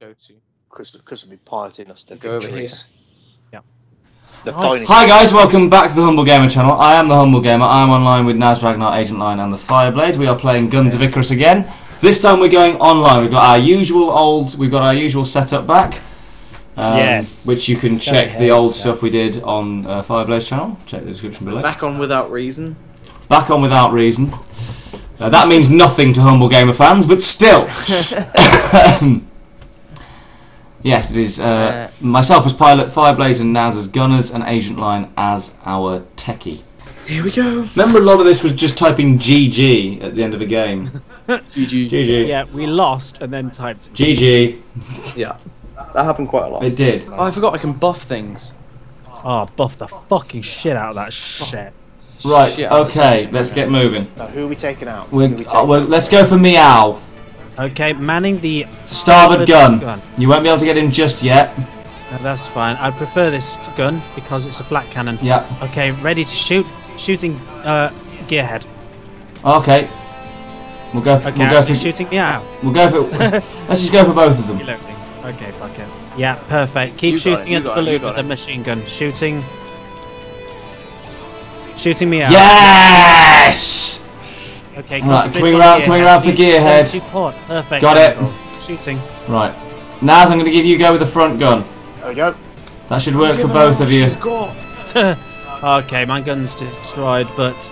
Because because of me piloting us to Go over victories. Yeah. The Nice. tiny- Hi guys, welcome back to the Humble Gamer channel. I am the Humble Gamer. I am online with Naz Ragnar, Agent Lion, and the Fireblade. We are playing Guns of Icarus again. This time we're going online. We've got our usual old, we've got our usual setup back. Um, Yes. Which you can check the old heavy stuff we did on uh, Fireblade's channel. Check the description below. Back on without reason. Back on without reason. Uh, that means nothing to Humble Gamer fans, but still. yes, it is uh, myself as pilot, Fireblades and Naz as gunners, and Agent Lion as our techie. Here we go. Remember, a lot of this was just typing GG at the end of a game. GG. GG. Yeah, we lost and then typed GG. Yeah. That happened quite a lot. It did. Oh, I forgot I can buff things. Oh, buff the fucking shit out of that shit. Right. Shit, Okay. Let's get moving. Now, who are we taking out? Who are We're, we uh, taking well, out? let's go for Meow. Okay, manning the Starboard gun. gun. You won't be able to get him just yet. No, that's fine. I prefer this gun because it's a flat cannon. Yeah. Okay, ready to shoot. Shooting uh, gearhead. Okay. We'll go. For, Okay, we'll go for. shooting me out. We'll go for. let's just go for both of them. Reloading. Okay, fuck it. Yeah, perfect. Keep You shooting it, at the got balloon with the machine gun. Shooting. Shooting me out. Yes. Okay, Right, concentrate coming on round- coming round for gearhead. to port. Perfect. Got it. angle. Shooting. Right. Now I'm going to give you a go with the front gun. There we go. That should work for both of you. She's okay, my gun's destroyed, but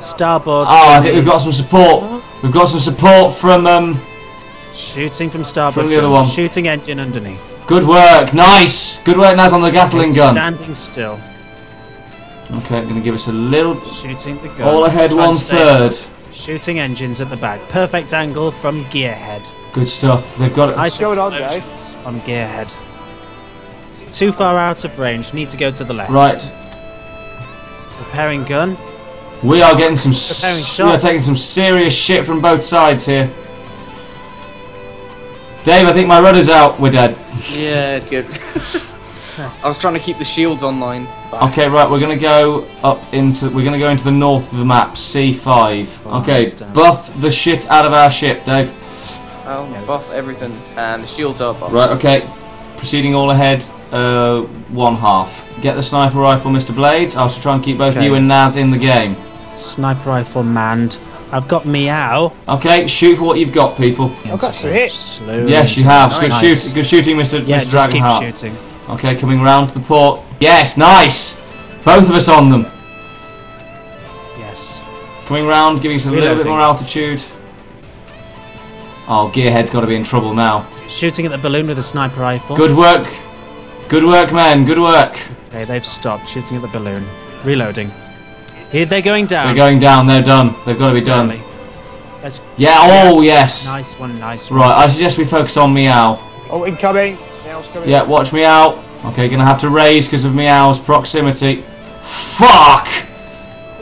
starboard. Oh, I think we've got some support. We've got some support from. um shooting from starboard. From the other one. Shooting engine underneath. Good work. Nice. Good work, Naz, on the Gatling It's gun. Standing still. Okay, I'm going to give us a little. Shooting the gun. All ahead, Try and one stay- third. Shooting engines at the back. Perfect angle from gearhead. Good stuff. They've got it. Nice going on, explosions on gearhead. Too far out of range. Need to go to the left. Right. Repairing gun. We are getting some. Shot. we are taking some serious shit from both sides here. Dave, I think my rudder's out. We're dead. Yeah, good. I was trying to keep the shields online. Okay, right. We're gonna go up into. We're gonna go into the north of the map, C5. Okay, buff the shit out of our ship, Dave. Oh, Yeah, buff everything. And the shields are buffed. Right. Okay. Proceeding all ahead. Uh, one half. Get the sniper rifle, Mr. Blades. I shall try and keep both Okay. you and Naz in the game. Sniper rifle manned. I've got meow. Okay, shoot for what you've got, people. I've got some hits. Slowly Yes, you into- have. Good, shoot, good shooting, Mr. Yeah, Mr. just keep shooting. Okay, coming round to the port. Yes, nice. Both of us on them. Yes. Coming round, giving us a little bit more altitude. Oh, Gearhead's got to be in trouble now. Shooting at the balloon with a sniper rifle. Good work. Good work, men. Good work. Okay, they've stopped shooting at the balloon. Reloading. Here they're going down. They're going down. They're done. They've got to be done. Early. Let's Yeah. Oh, yes. nice one, nice one. Right. I suggest we focus on Meow. Oh, incoming. Nails coming. Yeah. Watch me out. Okay, gonna have to raise because of Meow's proximity. Fuck.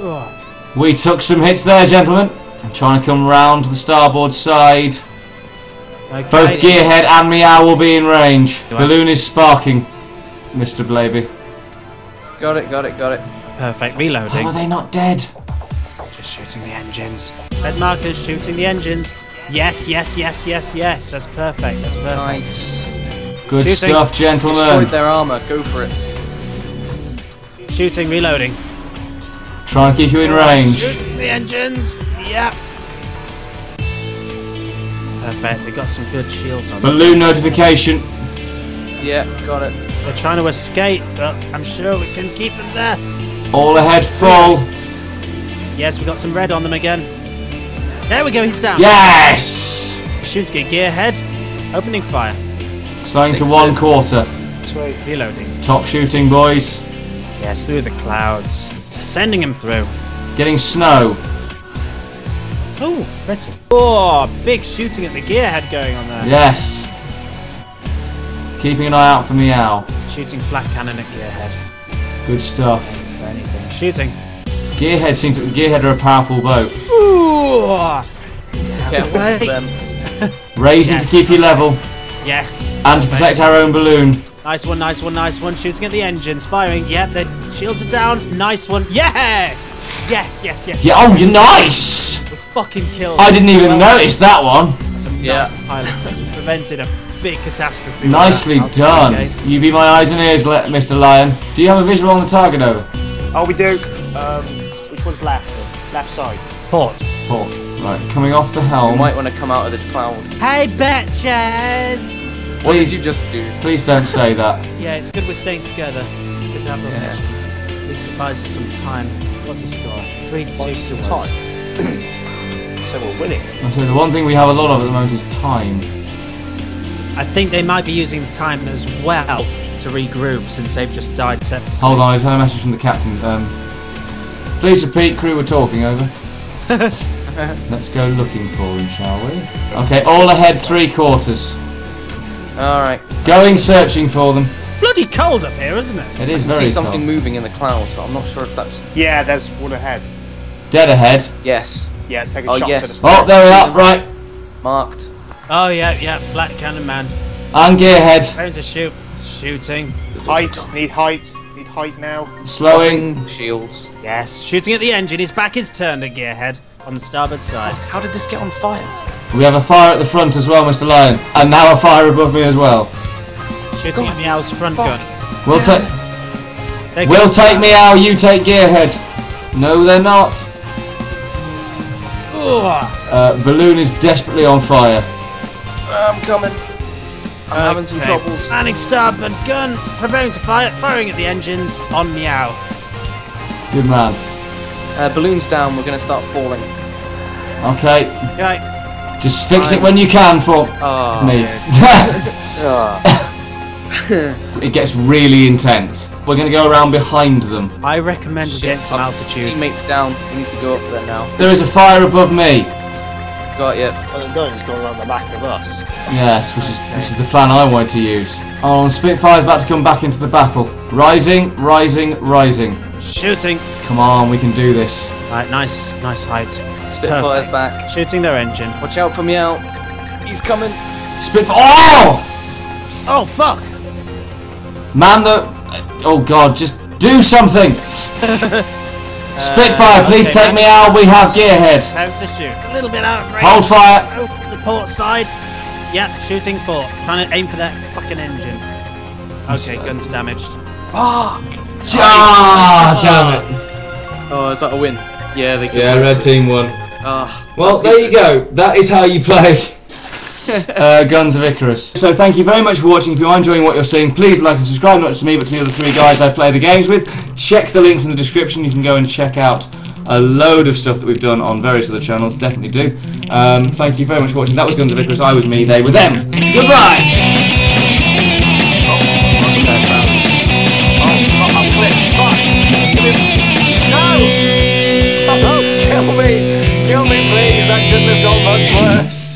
Ugh. We took some hits there, gentlemen. I'm trying to come round to the starboard side. Okay. Both Gearhead and Meow will be in range. Balloon is sparking, Mr. Blaby. Got it, got it, got it. Perfect. How Reloading. are they not dead? Just shooting the engines. Red markers shooting the engines. Yes, yes, yes, yes, yes. That's perfect. That's perfect. Nice. Good Shooting. stuff, Destroyed gentlemen. their armor. Go for it. Shooting, reloading. Trying to keep you in range. Shooting the engines. Yep. Perfect. They got some good shields on. Balloon notification. Yeah, got it. They're trying to escape, but I'm sure we can keep them there. All ahead full. Yes, we got some red on them again. There we go. He's down. Yes! Shooting at gearhead. Opening fire. Slowing to one it. quarter. Sweet. Reloading. Top shooting, boys. Yes, through the clouds. Sending him through. Getting snow. Oh, pretty. Oh, big shooting at the gearhead going on there. Yes. Keeping an eye out for Meow. Shooting flat cannon at gearhead. Good stuff. For anything. Shooting. Gearhead seems to. Gearhead are a powerful boat. Ooh! Careful away. them. Raising Yes. to keep you level Yes. and to protect our own balloon. Nice one, nice one, nice one. Shooting at the engines. Firing. Yep, their shields are down. Nice one. Yes! Yes, yes, yes. Yeah. Oh, you're nice. We fucking killed. I didn't even Well, notice that one. That's some Yeah. nice piloting. We prevented a big catastrophe. Nicely done. Okay. You be my eyes and ears, le- Mr. Lion. Do you have a visual on the target over? Oh, we do. Um, which one's left? Left side. Port. Port. Right, coming off the You helm. might want to come out of this cloud. Hey, bitches! What did Please, you just do? please don't say that. Yeah, it's good we're staying together. It's good to have a Yeah. mission. At least buys us some time. What's the score? 3 2 to the us. So we're winning. I say the one thing we have a lot of at the moment is time. I think they might be using the time as well to regroup since they've just died seven. Hold on, I just had a message from the captain. Um, please repeat, crew, we're talking over. Let's go looking for him, shall we? Okay, all ahead, three quarters. Alright. Going searching for them. Bloody cold up here, isn't it? It is I very see something cold. moving in the clouds, but I'm not sure if that's. Yeah, there's one ahead. Dead ahead. Yes. Yeah, it's taking Oh, shots yes. at us. Oh, there we are. Right, Marked. Oh, yeah, yeah, flat cannon man. and gearhead. Ready to shoot. Shooting. Height. Need height. Need height now. Slowing. Shields. Yes, shooting at the engine. His back is turned to gearhead on the starboard side. How did this get on fire? We have a fire at the front as well, Mr. Lion, and now a fire above me as well. Shooting at Meow's front gun. We'll take. We'll take me out. You take gearhead. No, they're not. Ugh. Uh, balloon is desperately on fire. I'm coming. I'm having some Okay. troubles. Planning starboard gun. Preparing to fire. Firing at the engines on Meow. Good man. Uh, balloon's down. We're gonna start falling. Okay, Okay. just fix it when you can for Oh. me. it gets really intense. We're gonna go around behind them. I recommend we get some altitude. Teammates down. We need to go up there now. There is a fire above me. Got you. Well, the gun's going around the back of us. Yes, which is which is the plan I wanted to use. Oh, Spitfire's about to come back into the battle. Rising, rising, rising. Shooting. Come on, we can do this. Right, nice, nice height. Spitfire's Perfect. back. Shooting their engine. Watch out for Meow. He's coming. Spitfire. Oh! Oh fuck! Man, the. Oh god, just do something! Spitfire, please okay, take man. me out. We have gearhead. Prepare to shoot. A little bit out of range. Hold fire. Both the port side. Yeah, shooting for. Trying to aim for that fucking engine. Okay, gun's damaged. Fuck! Ah, damn it. Oh, is that a win? Yeah, they Yeah, red team won. Ah. Well, there you go. That is how you play. uh, Guns of Icarus. So thank you very much for watching. If you are enjoying what you're seeing, please like and subscribe, not just to me, but to the other three guys I play the games with. Check the links in the description. You can go and check out a load of stuff that we've done on various other channels. Definitely do. Um, thank you very much for watching. That was Guns of Icarus. I was me. They were them. Goodbye.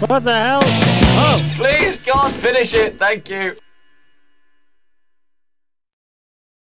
What the hell? Oh. Please, God, finish it. Thank you.